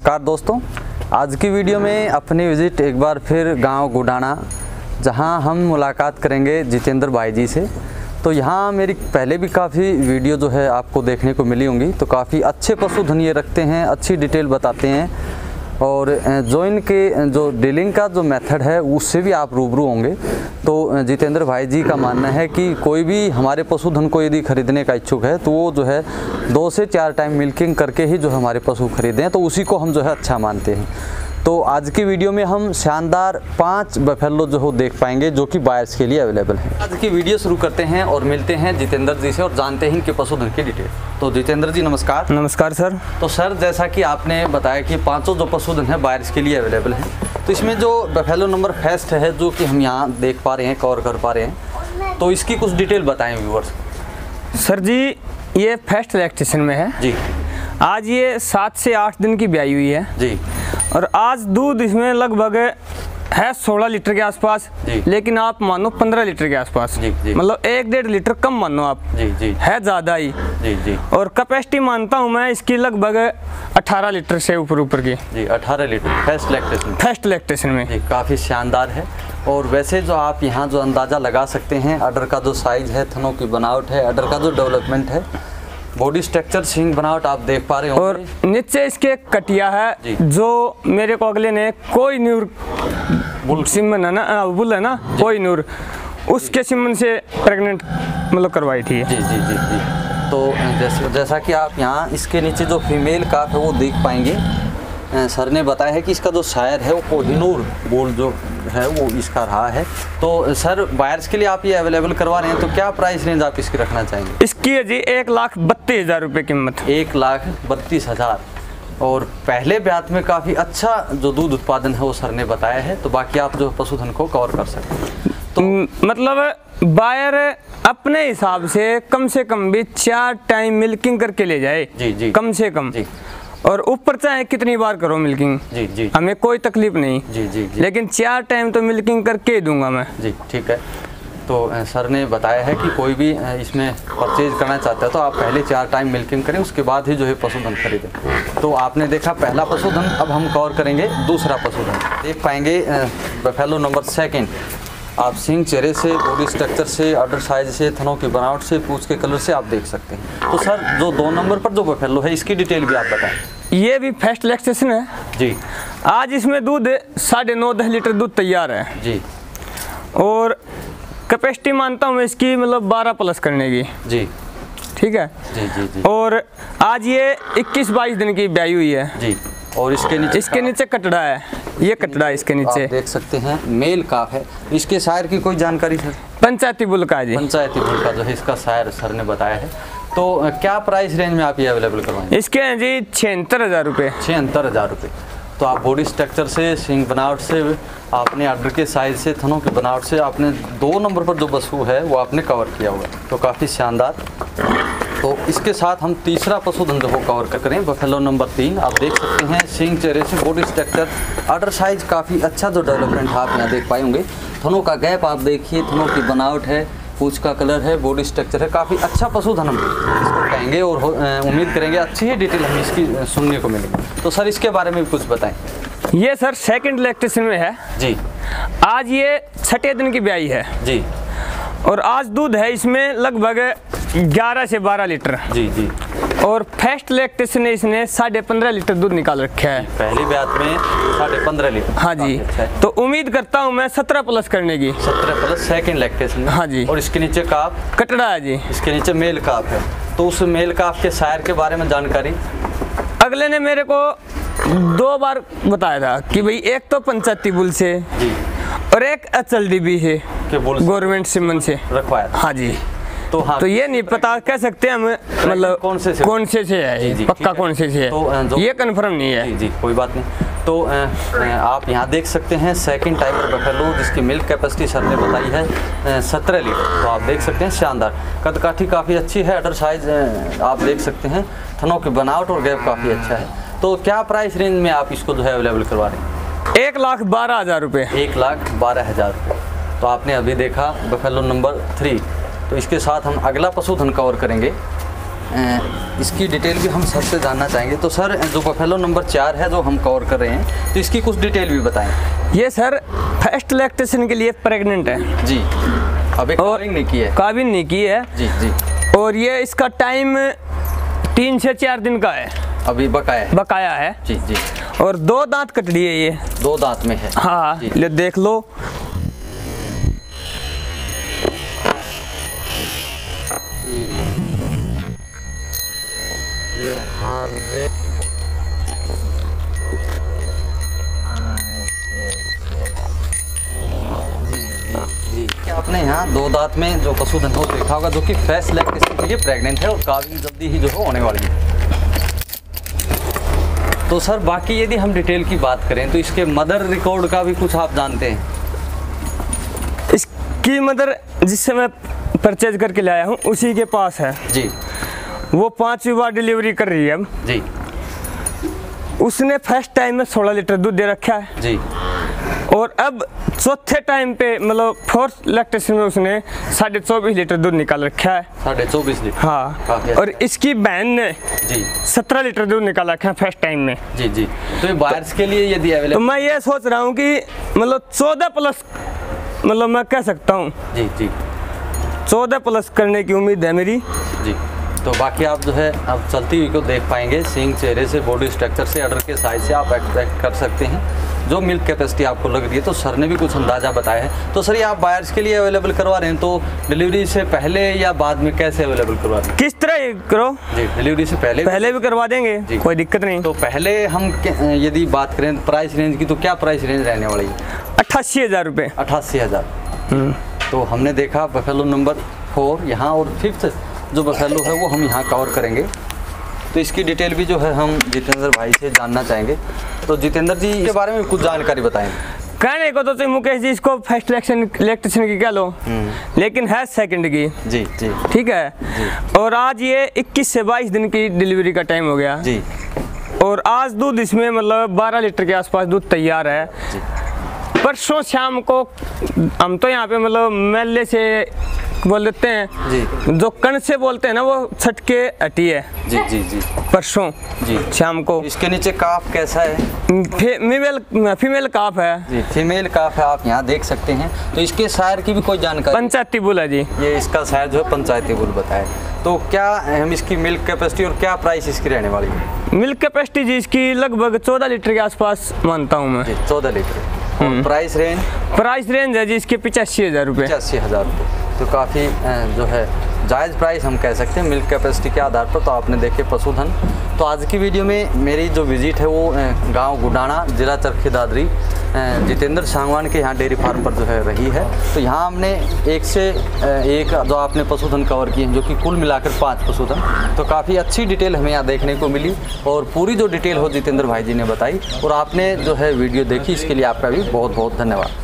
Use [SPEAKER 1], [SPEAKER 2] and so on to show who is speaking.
[SPEAKER 1] नमस्कार दोस्तों, आज की वीडियो में अपनी विज़िट एक बार फिर गाँव गुडाना जहाँ हम मुलाकात करेंगे जितेंद्र भाई जी से। तो यहाँ मेरी पहले भी काफ़ी वीडियो जो है आपको देखने को मिली होंगी। तो काफ़ी अच्छे पशुधन ये रखते हैं, अच्छी डिटेल बताते हैं। और जो इनके जो डीलिंग का जो मेथड है, उससे भी आप रूबरू होंगे। तो जितेंद्र भाई जी का मानना है कि कोई भी हमारे पशुधन को यदि खरीदने का इच्छुक है तो वो जो है दो से चार टाइम मिल्किंग करके ही जो हमारे पशु खरीदें तो उसी को हम जो है अच्छा मानते हैं। तो आज की वीडियो में हम शानदार पाँच बफेलो जो हो देख पाएँगे जो कि बायर्स के लिए अवेलेबल है। आज की वीडियो शुरू करते हैं और मिलते हैं जितेंद्र जी से और जानते हैं इनके पशुधन की डिटेल तो जितेंद्र जी नमस्कार।
[SPEAKER 2] नमस्कार सर।
[SPEAKER 1] तो सर जैसा कि आपने बताया कि पाँचों जो पशुधन है बारिश के लिए अवेलेबल है। तो इसमें जो बफेलो नंबर फेस्ट है जो कि हम यहाँ देख पा रहे हैं कवर कर पा रहे हैं तो इसकी कुछ डिटेल बताएँ व्यूवर्स
[SPEAKER 2] सर जी ये फ़र्स्ट इलेक्ट्रिशियन में है।
[SPEAKER 1] जी।
[SPEAKER 2] आज ये सात से आठ दिन की ब्याई हुई है।
[SPEAKER 1] जी।
[SPEAKER 2] और आज दूध इसमें लगभग है सोलह लीटर के आसपास। लेकिन आप मानो पंद्रह लीटर के आसपास। मतलब एक डेढ़ लीटर कम मानो आप।
[SPEAKER 1] जी जी।
[SPEAKER 2] है ज़्यादा ही।
[SPEAKER 1] जी जी।
[SPEAKER 2] और कैपेसिटी मानता हूँ मैं इसकी लगभग अठारह लीटर से ऊपर ऊपर की।
[SPEAKER 1] जी 18 लीटर फेस्ट लैक्टेशन
[SPEAKER 2] फ़र्स्ट इलेक्ट्रिशियन में।
[SPEAKER 1] जी काफ़ी शानदार है। और वैसे जो आप यहाँ जो अंदाज़ा लगा सकते हैं अडर का जो साइज़ है थनों की बनावट है अडर का जो डेवलपमेंट है बॉडी स्ट्रक्चर सिंग बनावट आप देख पा रहे
[SPEAKER 2] हो
[SPEAKER 1] और
[SPEAKER 2] नीचे इसके कटिया है जो। मेरे को अगले ने कोई नूर सिमन है ना बुल है ना कोई नूर उसके सिमन से प्रेग्नेंट मतलब करवाई थी।
[SPEAKER 1] जी जी जी जी। तो जैसे जैसा कि आप यहाँ इसके नीचे जो फीमेल काफ है वो देख पाएँगे। सर ने बताया है कि इसका जो शायर है वो कोहिनूर बोल जो है वो इसका रहा है। तो सर बायर्स के लिए आप ये अवेलेबल करवा रहे हैं तो क्या प्राइस रेंज आप इसकी रखना चाहेंगे?
[SPEAKER 2] इसकी है जी एक लाख बत्तीस हज़ार रुपये कीमत।
[SPEAKER 1] एक लाख बत्तीस हज़ार। और पहले ब्यात में काफ़ी अच्छा जो दूध उत्पादन है वो सर ने बताया है तो बाकी आप जो पशुधन को कवर कर सकते हैं।
[SPEAKER 2] तो मतलब बायर अपने हिसाब से कम से कम भी चार टाइम मिल्किंग करके ले जाए।
[SPEAKER 1] जी, जी।
[SPEAKER 2] कम से कम।
[SPEAKER 1] जी।
[SPEAKER 2] और ऊपर चाहे कितनी बार करो मिल्किंग
[SPEAKER 1] जी जी।
[SPEAKER 2] हमें कोई तकलीफ़ नहीं।
[SPEAKER 1] जी जी जी।
[SPEAKER 2] लेकिन चार टाइम तो मिल्किंग करके दूँगा मैं।
[SPEAKER 1] जी ठीक है। तो सर ने बताया है कि कोई भी इसमें परचेज करना चाहता है तो आप पहले चार टाइम मिल्किंग करें उसके बाद ही जो है पशुधन खरीदें। तो आपने देखा पहला पशुधन अब हम कवर करेंगे दूसरा पशुधन। देख पाएँगे बफेलो नंबर सेकंड आप सिंग चेहरे से बॉडी स्ट्रक्चर से अडर साइज़ से थनों की बनावट से पूछ के कलर से आप देख सकते हैं। तो सर जो दो नंबर पर जो बफेलो है इसकी डिटेल भी आप बताएँ।
[SPEAKER 2] ये भी फ़र्स्ट इलेक्ट्रिशियन है।
[SPEAKER 1] जी।
[SPEAKER 2] आज इसमें दूध साढ़े नौ दस लीटर दूध तैयार है।
[SPEAKER 1] जी।
[SPEAKER 2] और कैपेसिटी मानता हूँ इसकी मतलब बारह प्लस करने की।
[SPEAKER 1] जी।
[SPEAKER 2] ठीक है?
[SPEAKER 1] जी जी जी।
[SPEAKER 2] और आज ये 21-22 दिन की ब्याई हुई है।
[SPEAKER 1] जी। और इसके नीचे
[SPEAKER 2] इसके नीचे कटड़ा है। ये कटड़ा इसके
[SPEAKER 1] आप
[SPEAKER 2] नीचे
[SPEAKER 1] देख सकते हैं मेल काफ है। इसके शायर की कोई जानकारी सर?
[SPEAKER 2] पंचायती बुल का जी।
[SPEAKER 1] पंचायती बोर्ड का जो है इसका शायर सर ने बताया है। तो क्या प्राइस रेंज में आप ये अवेलेबल करवाएँगे?
[SPEAKER 2] इसके हैं जी छिहत्तर हज़ार रुपये।
[SPEAKER 1] छिहत्तर हज़ार रुपये। तो आप बॉडी स्ट्रक्चर से सिंग बनावट से आपने आर्डर के साइज़ से थनों की बनावट से आपने दो नंबर पर जो बसू है वो आपने कवर किया हुआ है। तो काफ़ी शानदार। तो इसके साथ हम तीसरा पशुधन जो को कवर करें बफेलो नंबर तीन आप देख सकते हैं सिंग चेहरे से बॉडी स्ट्रक्चर आर्डर साइज़ काफ़ी अच्छा जो डेवलपमेंट है आप यहाँ देख पाएँगे थनों का गैप आप देखिए थनों की बनावट है पूछ का कलर है बॉडी स्ट्रक्चर है काफ़ी अच्छा पशुधन हम इसको कहेंगे और उम्मीद करेंगे अच्छी ही डिटेल हमें इसकी सुनने को मिलेगी। तो सर इसके बारे में भी कुछ बताएँ।
[SPEAKER 2] ये सर सेकंड इलेक्ट्रिशियन में है।
[SPEAKER 1] जी।
[SPEAKER 2] आज ये छठे दिन की ब्याई है।
[SPEAKER 1] जी।
[SPEAKER 2] और आज दूध है इसमें लगभग 11 से 12 लीटर।
[SPEAKER 1] जी जी।
[SPEAKER 2] और फ़र्स्ट इलेक्ट्रिशियन ने इसने साढ़े पंद्रह लीटर दूध निकाल रखा है।
[SPEAKER 1] पहली ब्यात में साढ़े पंद्रह लीटर।
[SPEAKER 2] हाँ जी।
[SPEAKER 1] अच्छा
[SPEAKER 2] तो उम्मीद करता हूँ मैं सत्रह प्लस करने की।
[SPEAKER 1] सत्रह प्लस सेकेंड लैक्टेशन
[SPEAKER 2] हाँ जी।
[SPEAKER 1] और इसके नीचे काप।
[SPEAKER 2] कटड़ा है जी।
[SPEAKER 1] इसके नीचे मेल काप है। तो उस मेल काप के शायर के बारे में जानकारी?
[SPEAKER 2] अगले ने मेरे को दो बार बताया था कि भाई एक तो पंचायती बुल से
[SPEAKER 1] जी।
[SPEAKER 2] और एक अचल डीबी है। गवर्नमेंट सिमन से।
[SPEAKER 1] रखवाया
[SPEAKER 2] हाँ जी।
[SPEAKER 1] तो हाँ।
[SPEAKER 2] तो ये नहीं पता कह सकते हम मतलब
[SPEAKER 1] कौन से?
[SPEAKER 2] कौन से से है पक्का कौन से से
[SPEAKER 1] तो,
[SPEAKER 2] है ये कंफर्म नहीं है।
[SPEAKER 1] जी कोई बात नहीं। तो आप यहाँ देख सकते हैं सेकंड टाइगर बफेलो जिसकी मिल्क कैपेसिटी सर ने बताई है सत्रह लीटर। तो आप देख सकते हैं शानदार। कदकाठी काफ़ी अच्छी है अडर साइज़ आप देख सकते हैं। थनों की बनावट और गैप काफ़ी अच्छा है। तो क्या प्राइस रेंज में आप इसको जो है अवेलेबल करवा रहे हैं?
[SPEAKER 2] एक लाख बारह हज़ार रुपये
[SPEAKER 1] एक लाख बारह हज़ार रुपये तो आपने अभी देखा बफेलो नंबर थ्री तो इसके साथ हम अगला पशुधन कवर करेंगे। इसकी डिटेल भी हम सर से जानना चाहेंगे। तो सर जो बफेलो नंबर चार है जो हम कवर कर रहे हैं तो इसकी कुछ डिटेल भी बताएँ।
[SPEAKER 2] ये सर फ़र्स्ट लैक्टेशन के लिए प्रेग्नेंट है।
[SPEAKER 1] जी। अभी
[SPEAKER 2] और-
[SPEAKER 1] नहीं की है।
[SPEAKER 2] काबिन नहीं की है।
[SPEAKER 1] जी जी।
[SPEAKER 2] और ये इसका टाइम तीन से चार दिन का है।
[SPEAKER 1] अभी बकाया है।
[SPEAKER 2] बकाया है।
[SPEAKER 1] जी जी।
[SPEAKER 2] और दो दांत कटड़ी है ये।
[SPEAKER 1] दो दांत में है।
[SPEAKER 2] हाँ
[SPEAKER 1] जी।
[SPEAKER 2] ले देख लो।
[SPEAKER 1] आपने यहाँ दो दांत में जो पशुधन हो देखा होगा जो कि फैस लैक्टेशन के लिए प्रेग्नेंट है और काफ़ी जल्दी ही जो है होने वाली है। तो सर बाकी यदि हम डिटेल की बात करें तो इसके मदर रिकॉर्ड का भी कुछ आप जानते हैं?
[SPEAKER 2] इसकी मदर जिससे मैं परचेज करके लाया हूँ उसी के पास है।
[SPEAKER 1] जी।
[SPEAKER 2] वो पांचवी बार डिलीवरी कर रही है अब।
[SPEAKER 1] जी।
[SPEAKER 2] उसने फ़र्स्ट टाइम में सोलह लीटर दूध दे रखा है।
[SPEAKER 1] जी।
[SPEAKER 2] और अब चौथे टाइम पे मतलब फोर्थ लैक्टेशन में उसने साढ़े चौबीस लीटर दूध निकाल रखा है।
[SPEAKER 1] साढ़े चौबीस लीटर।
[SPEAKER 2] हाँ।
[SPEAKER 1] अच्छा।
[SPEAKER 2] और इसकी बहन ने
[SPEAKER 1] जी।
[SPEAKER 2] सत्रह लीटर दूध निकाल रखा है फ़र्स्ट टाइम में।
[SPEAKER 1] जी जी। तो ये बायर्स के लिए यदि अवेलेबल तो
[SPEAKER 2] मैं ये सोच रहा हूँ कि मतलब चौदह प्लस मतलब मैं कह सकता हूँ।
[SPEAKER 1] जी जी।
[SPEAKER 2] चौदह प्लस करने की उम्मीद है मेरी।
[SPEAKER 1] तो बाकी आप जो है आप चलती हुई को देख पाएँगे। सिंग चेहरे से बॉडी स्ट्रक्चर से अडर के साइज़ से आप एक्सपेक्ट कर सकते हैं। जो मिल्क कैपेसिटी आपको लग रही है तो सर ने भी कुछ अंदाज़ा बताया है। तो सर ये आप बायर्स के लिए अवेलेबल करवा रहे हैं तो डिलीवरी से पहले या बाद में कैसे अवेलेबल करवा रहे हैं?
[SPEAKER 2] किस तरह करो?
[SPEAKER 1] जी डिलीवरी से पहले
[SPEAKER 2] पहले भी करवा देंगे?
[SPEAKER 1] जी।
[SPEAKER 2] कोई दिक्कत नहीं।
[SPEAKER 1] तो पहले हम यदि बात करें प्राइस रेंज की तो क्या प्राइस रेंज रहने वाली है?
[SPEAKER 2] अट्ठासी हज़ार रुपये।
[SPEAKER 1] अट्ठासी हज़ार। तो हमने देखा बफेलो नंबर फोर यहाँ और फिफ्थ जो बफेलो है वो हम यहाँ कवर करेंगे। तो इसकी डिटेल भी जो है हम जितेंद्र भाई से जानना चाहेंगे। तो जितेंद्र जी के बारे में कुछ जानकारी बताएँ।
[SPEAKER 2] कहने को तो तुम मुकेश जी इसको फ़र्स्ट इलेक्शन इलेक्ट्रिशन की कह लो। लेकिन है सेकंड की।
[SPEAKER 1] जी जी।
[SPEAKER 2] ठीक है? जी। और आज ये 21 से 22 दिन की डिलीवरी का टाइम हो गया।
[SPEAKER 1] जी।
[SPEAKER 2] और आज दूध इसमें मतलब 12 लीटर के आसपास दूध तैयार है।
[SPEAKER 1] जी।
[SPEAKER 2] परसों शाम को हम तो यहाँ पे मतलब मेले से बोल देते हैं।
[SPEAKER 1] जी।
[SPEAKER 2] जो कण से बोलते हैं ना वो छट के हटी है।
[SPEAKER 1] जी जी जी।
[SPEAKER 2] परसों
[SPEAKER 1] जी।
[SPEAKER 2] शाम को।
[SPEAKER 1] इसके नीचे काफ कैसा है?
[SPEAKER 2] फीमेल फीमेल काफ है।
[SPEAKER 1] जी फीमेल काफ है आप यहाँ देख सकते हैं। तो इसके शायर की भी कोई जानकारी?
[SPEAKER 2] पंचायती बुल है जी।
[SPEAKER 1] ये इसका शायर जो है पंचायती बुल बताए तो क्या हम इसकी मिल्क कैपेसिटी और क्या प्राइस इसकी रहने वाली है?
[SPEAKER 2] मिल्क कैपेसिटी जी इसकी लगभग 14 लीटर के आसपास मानता हूँ मैं।
[SPEAKER 1] चौदह litre. Price range
[SPEAKER 2] price range है जी इसके पिचासी हज़ार रुपये।
[SPEAKER 1] पचासी हज़ार रुपये। तो काफ़ी जो है, जायज़ प्राइस हम कह सकते हैं। मिल्क कैपेसिटी के आधार पर तो आपने देखे पशुधन। तो आज की वीडियो में मेरी जो विज़िट है वो गाँव गुडाना ज़िला चरखी दादरी जितेंद्र सांगवान के यहाँ डेयरी फार्म पर जो है रही है। तो यहाँ हमने एक से एक जो आपने पशुधन कवर किए हैं, जो कि कुल मिलाकर पाँच पशुधन। तो काफ़ी अच्छी डिटेल हमें यहाँ देखने को मिली और पूरी जो डिटेल हो जितेंद्र भाई जी ने बताई। और आपने जो है वीडियो देखी, इसके लिए आपका भी बहुत बहुत धन्यवाद।